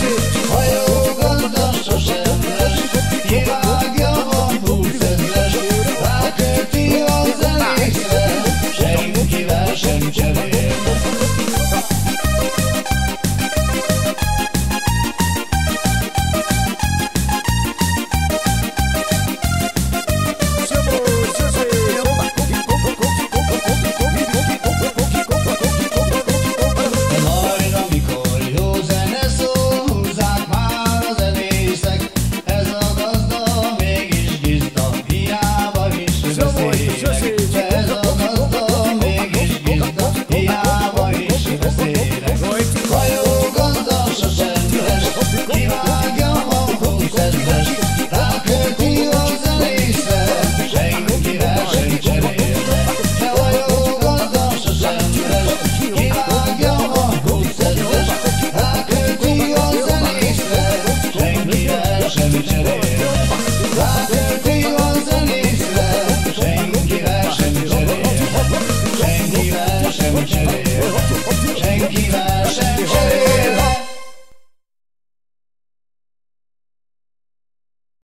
This